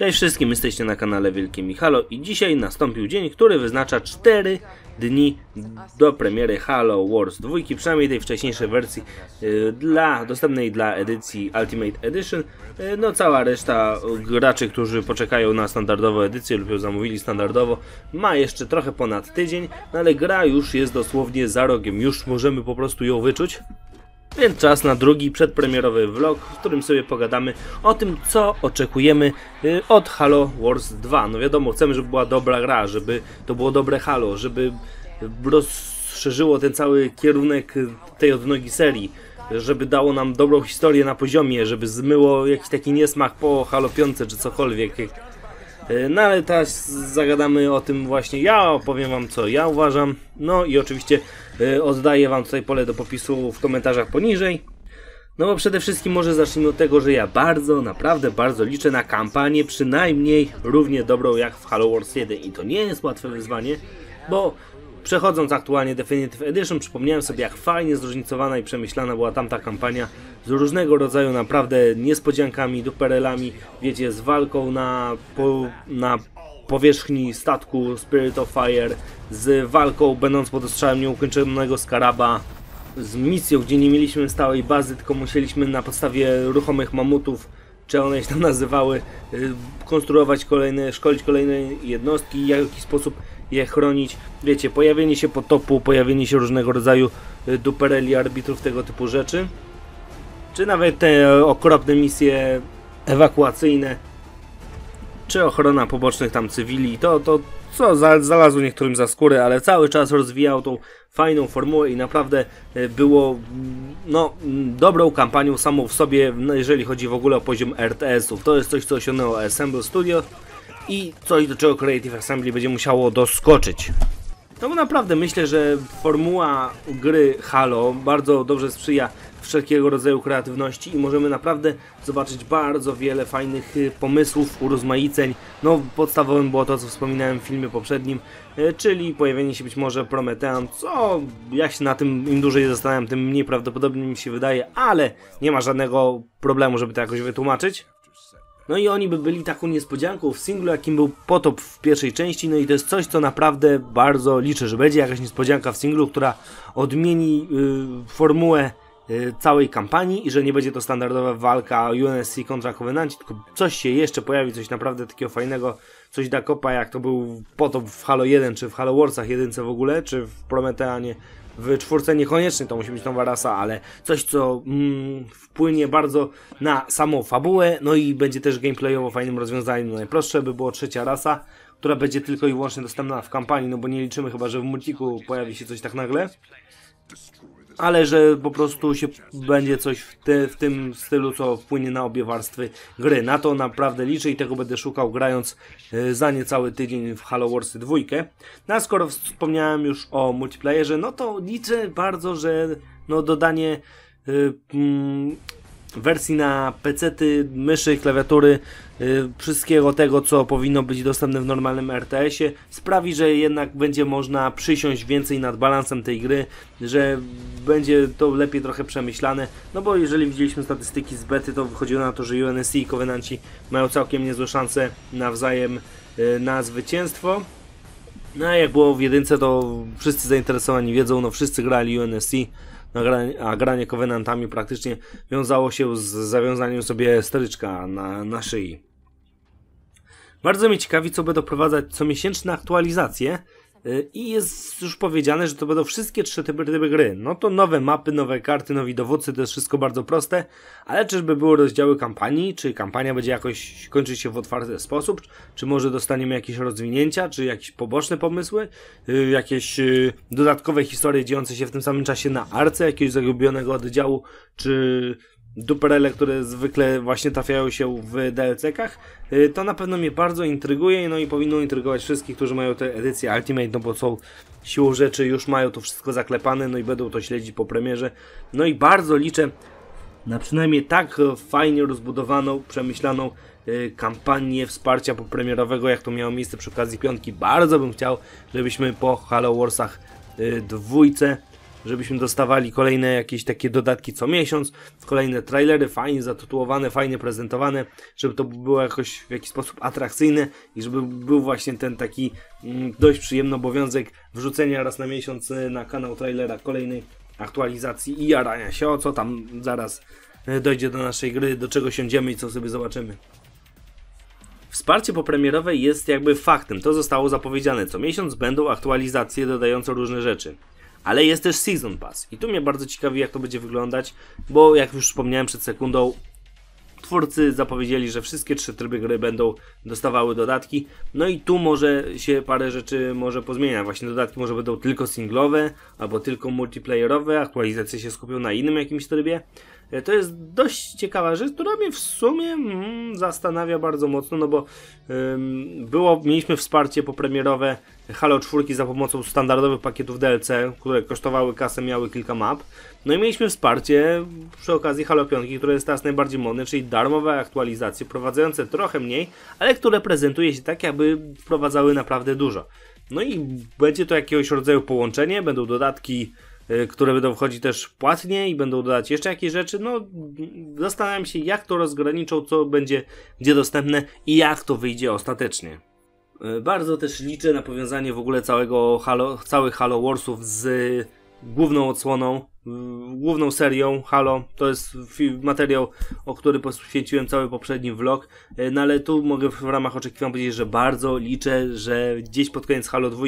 Cześć wszystkim, jesteście na kanale Wielkie Michalo i dzisiaj nastąpił dzień, który wyznacza 4 dni do premiery Halo Wars 2, przynajmniej tej wcześniejszej wersji yy, dla, dostępnej dla edycji Ultimate Edition. Yy, no cała reszta graczy, którzy poczekają na standardową edycję lub ją zamówili standardowo, ma jeszcze trochę ponad tydzień, no ale gra już jest dosłownie za rogiem, już możemy po prostu ją wyczuć. Więc czas na drugi przedpremierowy vlog, w którym sobie pogadamy o tym, co oczekujemy y, od Halo Wars 2. No wiadomo, chcemy, żeby była dobra gra, żeby to było dobre Halo, żeby rozszerzyło ten cały kierunek tej odnogi serii, żeby dało nam dobrą historię na poziomie, żeby zmyło jakiś taki niesmak po Halo 5 czy cokolwiek. Y, no ale teraz zagadamy o tym właśnie ja, opowiem wam co ja uważam. No i oczywiście y, oddaję wam tutaj pole do popisu w komentarzach poniżej. No bo przede wszystkim może zacznijmy od tego, że ja bardzo, naprawdę bardzo liczę na kampanię przynajmniej równie dobrą jak w Halo Wars 1 i to nie jest łatwe wyzwanie, bo Przechodząc aktualnie Definitive Edition, przypomniałem sobie, jak fajnie zróżnicowana i przemyślana była tamta kampania z różnego rodzaju naprawdę niespodziankami, duperelami, wiecie, z walką na, po, na powierzchni statku Spirit of Fire, z walką będąc pod ostrzałem nieukończonego skaraba, z misją, gdzie nie mieliśmy stałej bazy, tylko musieliśmy na podstawie ruchomych mamutów, czy one się tam nazywały, y, konstruować kolejne, szkolić kolejne jednostki w jakiś sposób je chronić. Wiecie, pojawienie się potopu, pojawienie się różnego rodzaju y, dupereli, arbitrów, tego typu rzeczy. Czy nawet te okropne misje ewakuacyjne, czy ochrona pobocznych tam cywili, to, to co znalazło niektórym za skórę, ale cały czas rozwijał tą fajną formułę i naprawdę y, było mm, no, mm, dobrą kampanią samą w sobie, jeżeli chodzi w ogóle o poziom RTS-ów. To jest coś, co osiągnęło Assemble Studio i coś do czego Creative Assembly będzie musiało doskoczyć. No bo naprawdę myślę, że formuła gry Halo bardzo dobrze sprzyja wszelkiego rodzaju kreatywności i możemy naprawdę zobaczyć bardzo wiele fajnych y, pomysłów, urozmaiceń. No podstawowym było to, co wspominałem w filmie poprzednim, y, czyli pojawienie się być może Prometean, co ja się na tym im dłużej zastanawiam, tym mniej prawdopodobnie mi się wydaje, ale nie ma żadnego problemu, żeby to jakoś wytłumaczyć. No i oni by byli taką niespodzianką w singlu, jakim był Potop w pierwszej części. No i to jest coś, co naprawdę bardzo liczę, że będzie jakaś niespodzianka w singlu, która odmieni yy, formułę yy, całej kampanii i że nie będzie to standardowa walka UNSC kontra Covenanci, tylko coś się jeszcze pojawi, coś naprawdę takiego fajnego, coś da kopa, jak to był Potop w Halo 1, czy w Halo Warsach jedynce w ogóle, czy w Prometeanie w czwórce niekoniecznie to musi być nowa rasa, ale coś, co mm, wpłynie bardzo na samą fabułę, no i będzie też gameplayowo fajnym rozwiązaniem. No najprostsze by było trzecia rasa, która będzie tylko i wyłącznie dostępna w kampanii, no bo nie liczymy chyba, że w multiku pojawi się coś tak nagle ale że po prostu się będzie coś w, te, w, tym stylu, co wpłynie na obie warstwy gry. Na to naprawdę liczę i tego będę szukał grając e, za niecały tydzień w Halo Wars 2. No a skoro wspomniałem już o multiplayerze, no to liczę bardzo, że no dodanie y, mm, wersji na pecety, myszy, klawiatury, yy, wszystkiego tego, co powinno być dostępne w normalnym RTS-ie, sprawi, że jednak będzie można przysiąść więcej nad balansem tej gry, że będzie to lepiej trochę przemyślane, no bo jeżeli widzieliśmy statystyki z bety, to wychodziło na to, że UNSC i Covenanci mają całkiem niezłe szanse nawzajem yy, na zwycięstwo. No a jak było w jedynce, to wszyscy zainteresowani wiedzą, no wszyscy grali UNSC, a granie Covenantami praktycznie wiązało się z zawiązaniem sobie stryczka na, na szyi. Bardzo mnie ciekawi, co będą doprowadzać comiesięczne aktualizacje, I jest już powiedziane, że to będą wszystkie trzy typy, typy gry. No to nowe mapy, nowe karty, nowi dowódcy, to jest wszystko bardzo proste, ale czyżby były rozdziały kampanii? Czy kampania będzie jakoś kończyć się w otwarty sposób? Czy może dostaniemy jakieś rozwinięcia, czy jakieś poboczne pomysły? Y, jakieś y, dodatkowe historie dziejące się w tym samym czasie na arce jakiegoś zagubionego oddziału, czy duperele, które zwykle właśnie trafiają się w DLC-kach, y, to na pewno mnie bardzo intryguje, no i powinno intrygować wszystkich, którzy mają te edycje Ultimate, no bo są siłą rzeczy, już mają to wszystko zaklepane, no i będą to śledzić po premierze. No i bardzo liczę na przynajmniej tak fajnie rozbudowaną, przemyślaną y, kampanię wsparcia popremierowego, jak to miało miejsce przy okazji piątki. Bardzo bym chciał, żebyśmy po Halo Warsach y, dwójce żebyśmy dostawali kolejne jakieś takie dodatki co miesiąc, kolejne trailery fajnie zatytułowane, fajnie prezentowane, żeby to było jakoś w jakiś sposób atrakcyjne i żeby był właśnie ten taki mm, dość przyjemny obowiązek wrzucenia raz na miesiąc e, na kanał trailera kolejnej aktualizacji i jarania się o co tam zaraz e, dojdzie do naszej gry, do czego siądziemy i co sobie zobaczymy. Wsparcie popremierowe jest jakby faktem, to zostało zapowiedziane. Co miesiąc będą aktualizacje dodające różne rzeczy. Ale jest też Season Pass i tu mnie bardzo ciekawi jak to będzie wyglądać, bo jak już wspomniałem przed sekundą, twórcy zapowiedzieli, że wszystkie trzy tryby gry będą dostawały dodatki. No i tu może się parę rzeczy może pozmieniać. Właśnie dodatki może będą tylko singlowe, albo tylko multiplayerowe, aktualizacje się skupią na innym jakimś trybie. E, to jest dość ciekawa rzecz, która mnie w sumie mm, zastanawia bardzo mocno, no bo ym, było, mieliśmy wsparcie popremierowe Halo 4 za pomocą standardowych pakietów DLC, które kosztowały kasę, miały kilka map. No i mieliśmy wsparcie przy okazji Halo 5, które jest teraz najbardziej modne, czyli darmowe aktualizacje, wprowadzające trochę mniej, ale które prezentuje się tak, jakby wprowadzały naprawdę dużo. No i będzie to jakiegoś rodzaju połączenie, będą dodatki które będą wchodzić też płatnie i będą dodać jeszcze jakieś rzeczy. No, zastanawiam się, jak to rozgraniczą, co będzie gdzie dostępne i jak to wyjdzie ostatecznie. Y, bardzo też liczę na powiązanie w ogóle całego Halo, całych Halo Warsów z główną odsłoną, y, główną serią Halo. To jest materiał, o który poświęciłem cały poprzedni vlog. No ale tu mogę w ramach oczekiwań powiedzieć, że bardzo liczę, że gdzieś pod koniec Halo 2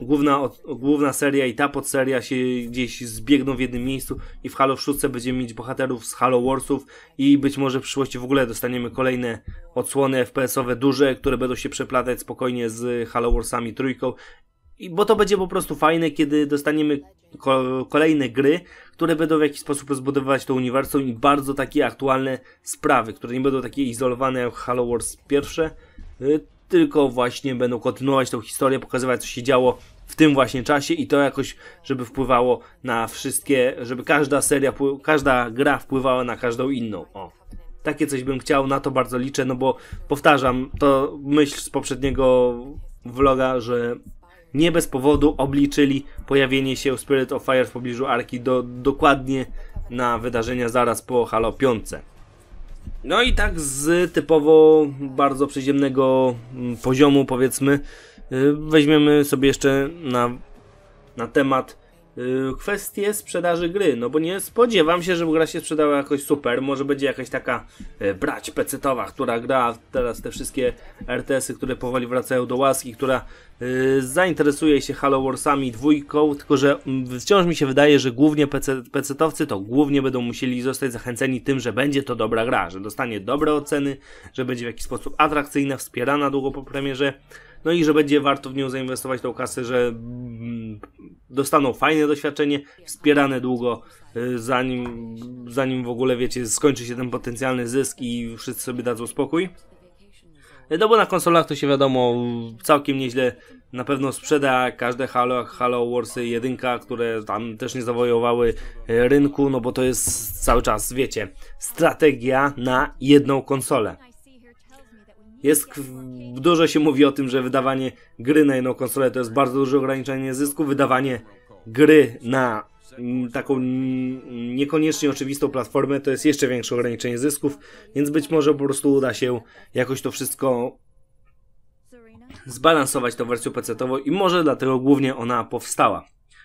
główna, główna seria i ta podseria się gdzieś zbiegną w jednym miejscu i w Halo 6 będziemy mieć bohaterów z Halo Warsów i być może w przyszłości w ogóle dostaniemy kolejne odsłony FPS-owe duże, które będą się przeplatać spokojnie z Halo Warsami trójką. I, bo to będzie po prostu fajne, kiedy dostaniemy ko kolejne gry, które będą w jakiś sposób rozbudowywać to uniwersum i bardzo takie aktualne sprawy, które nie będą takie izolowane jak Halo Wars pierwsze, y, tylko właśnie będą kontynuować tą historię, pokazywać co się działo w tym właśnie czasie i to jakoś, żeby wpływało na wszystkie, żeby każda seria, każda gra wpływała na każdą inną. O. Takie coś bym chciał, na to bardzo liczę, no bo powtarzam, to myśl z poprzedniego vloga, że nie bez powodu obliczyli pojawienie się Spirit of Fire w pobliżu Arki do, dokładnie na wydarzenia zaraz po Halo 5. No i tak z typowo bardzo przyziemnego mm, poziomu powiedzmy y, weźmiemy sobie jeszcze na, na temat kwestię sprzedaży gry, no bo nie spodziewam się, żeby gra się sprzedała jakoś super, może będzie jakaś taka y, brać pecetowa, która gra teraz te wszystkie RTS-y, które powoli wracają do łaski, która Yy, zainteresuje się Halo Warsami dwójką, tylko że mm, wciąż mi się wydaje, że głównie PC, PC-towcy to głównie będą musieli zostać zachęceni tym, że będzie to dobra gra, że dostanie dobre oceny, że będzie w jakiś sposób atrakcyjna, wspierana długo po premierze, no i że będzie warto w nią zainwestować tą kasę, że mm, dostaną fajne doświadczenie, wspierane długo, yy, zanim, zanim w ogóle, wiecie, skończy się ten potencjalny zysk i wszyscy sobie dadzą spokój. No bo na konsolach to się wiadomo całkiem nieźle na pewno sprzeda każde Halo, Halo Warsy 1, które tam też nie zawojowały e, rynku, no bo to jest cały czas, wiecie, strategia na jedną konsolę. Jest, dużo się mówi o tym, że wydawanie gry na jedną konsolę to jest bardzo duże ograniczenie zysku, wydawanie gry na taką niekoniecznie oczywistą platformę, to jest jeszcze większe ograniczenie zysków, więc być może po prostu uda się jakoś to wszystko zbalansować tą wersją PC-ową i może dlatego głównie ona powstała.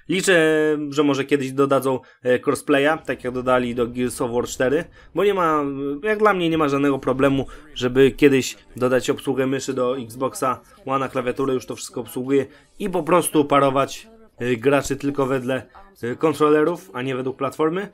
Liczę, że może kiedyś dodadzą e, crossplaya, tak jak dodali do Gears of War 4, bo nie ma, jak dla mnie nie ma żadnego problemu, żeby kiedyś dodać obsługę myszy do Xboxa One, klawiatury już to wszystko obsługuje i po prostu parować e, graczy tylko wedle Y, kontrolerów, a nie według platformy.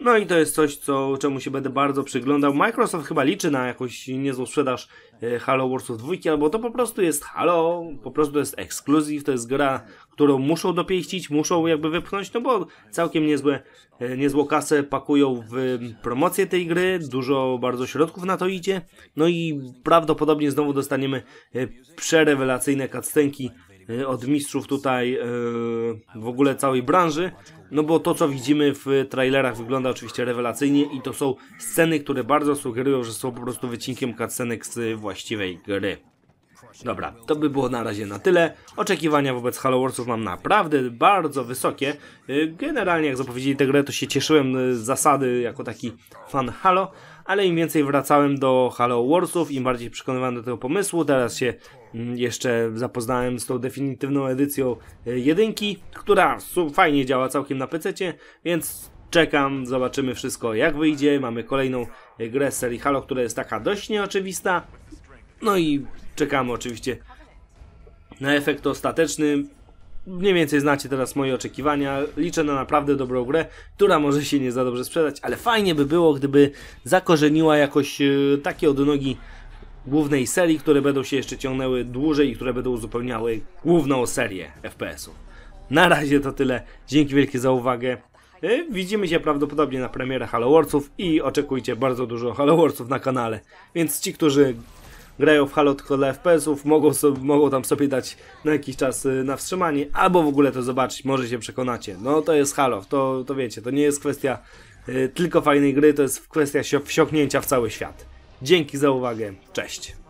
No i to jest coś, co, czemu się będę bardzo przyglądał. Microsoft chyba liczy na jakąś niezłą sprzedaż y, Halo Warsów 2, albo to po prostu jest Halo, po prostu jest ekskluzyw, to jest gra, którą muszą dopieścić, muszą jakby wypchnąć, no bo całkiem niezłe, y, niezłą kasę pakują w promocję tej gry, dużo bardzo środków na to idzie, no i prawdopodobnie znowu dostaniemy przerewelacyjne cutscenki od mistrzów tutaj y, w ogóle całej branży, no bo to co widzimy w trailerach wygląda oczywiście rewelacyjnie i to są sceny, które bardzo sugerują, że są po prostu wycinkiem cutscenek z właściwej gry. Dobra, to by było na razie na tyle. Oczekiwania wobec Halo Warsów mam naprawdę bardzo wysokie. Y, Generalnie jak zapowiedzieli tę grę, to się cieszyłem z zasady jako taki fan Halo, ale im więcej wracałem do Halo Warsów, im bardziej przekonywałem do tego pomysłu. Teraz się mm, jeszcze zapoznałem z tą definitywną edycją y, jedynki, która fajnie działa całkiem na PC, więc czekam, zobaczymy wszystko jak wyjdzie. Mamy kolejną y, grę z serii Halo, która jest taka dość nieoczywista. No i czekamy oczywiście na efekt ostateczny. Mniej więcej znacie teraz moje oczekiwania. Liczę na naprawdę dobrą grę, która może się nie za dobrze sprzedać, ale fajnie by było, gdyby zakorzeniła jakoś e, takie odnogi głównej serii, które będą się jeszcze ciągnęły dłużej i które będą uzupełniały główną serię FPS-ów. Na razie to tyle. Dzięki wielkie za uwagę. E, Widzimy się prawdopodobnie na premierę Halo Warsów i oczekujcie bardzo dużo Halo Warsów na kanale. Więc ci, którzy grają w Halo tylko dla FPS-ów, mogą, so, mogą tam sobie dać na jakiś czas y, na wstrzymanie, albo w ogóle to zobaczyć, może się przekonacie. No to jest Halo, to, to wiecie, to nie jest kwestia y, tylko fajnej gry, to jest kwestia wsiąknięcia w cały świat. Dzięki za uwagę, cześć.